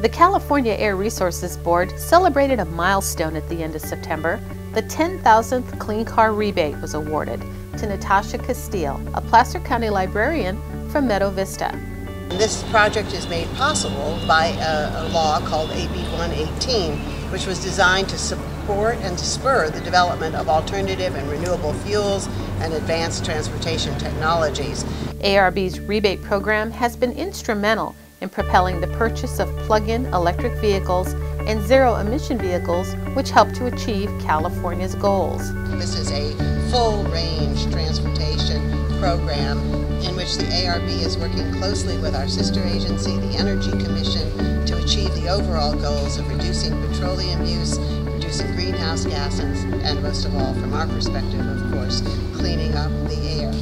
The California Air Resources Board celebrated a milestone at the end of September. The 10,000th Clean Car Rebate was awarded to Natasha Casteel, a Placer County librarian from Meadow Vista. This project is made possible by a, a law called AB 118, which was designed to support and to spur the development of alternative and renewable fuels and advanced transportation technologies. ARB's rebate program has been instrumental in propelling the purchase of plug-in electric vehicles and zero-emission vehicles, which help to achieve California's goals. This is a full-range transportation program in which the ARB is working closely with our sister agency, the Energy Commission, to achieve the overall goals of reducing petroleum use, reducing greenhouse gases, and most of all, from our perspective, of course, cleaning up the air.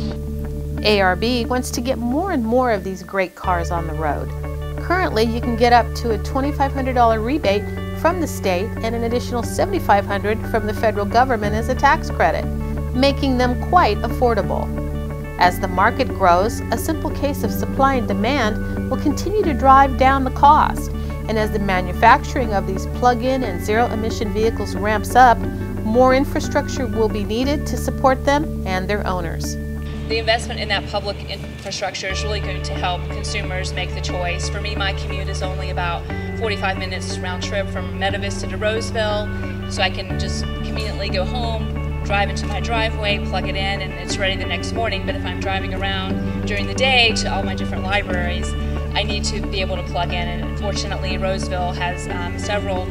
ARB wants to get more and more of these great cars on the road. Currently, you can get up to a $2,500 rebate from the state and an additional 7,500 from the federal government as a tax credit, making them quite affordable. As the market grows, a simple case of supply and demand will continue to drive down the cost. And as the manufacturing of these plug-in and zero-emission vehicles ramps up, more infrastructure will be needed to support them and their owners the investment in that public infrastructure is really going to help consumers make the choice. For me, my commute is only about 45 minutes round trip from Meadow Vista to Roseville, so I can just conveniently go home, drive into my driveway, plug it in, and it's ready the next morning. But if I'm driving around during the day to all my different libraries, I need to be able to plug in. And fortunately, Roseville has um, several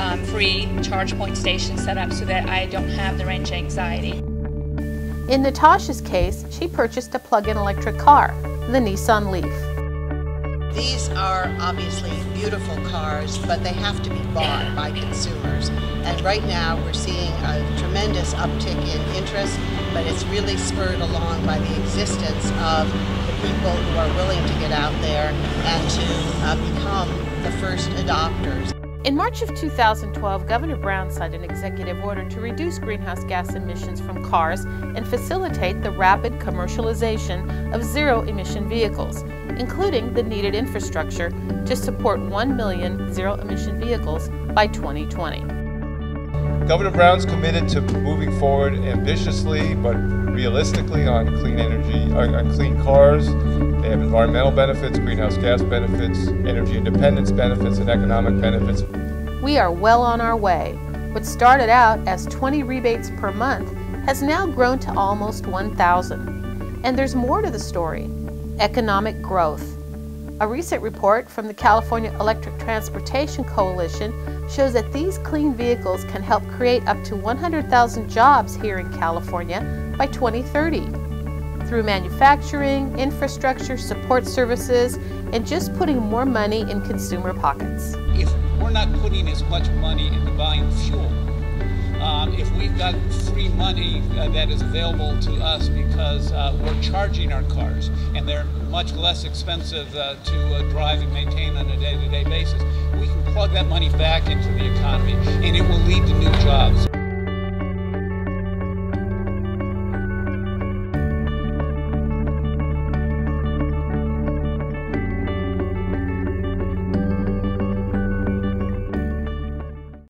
um, free charge point stations set up so that I don't have the range anxiety. In Natasha's case, she purchased a plug-in electric car, the Nissan Leaf. These are obviously beautiful cars, but they have to be bought by consumers. And right now we're seeing a tremendous uptick in interest, but it's really spurred along by the existence of the people who are willing to get out there and to uh, become the first adopters. In March of 2012, Governor Brown signed an executive order to reduce greenhouse gas emissions from cars and facilitate the rapid commercialization of zero-emission vehicles, including the needed infrastructure to support 1 million zero-emission vehicles by 2020. Governor Brown's committed to moving forward ambitiously but realistically on clean energy, on clean cars. They have environmental benefits, greenhouse gas benefits, energy independence benefits, and economic benefits. We are well on our way. What started out as 20 rebates per month has now grown to almost 1,000. And there's more to the story economic growth. A recent report from the California Electric Transportation Coalition shows that these clean vehicles can help create up to 100,000 jobs here in California by 2030 through manufacturing, infrastructure, support services, and just putting more money in consumer pockets. If we're not putting as much money into buying fuel, um, if we've got free money uh, that is available to us because uh, we're charging our cars and they're much less expensive uh, to uh, drive and maintain on a day-to-day -day basis, we can plug that money back into the economy and it will lead to new jobs.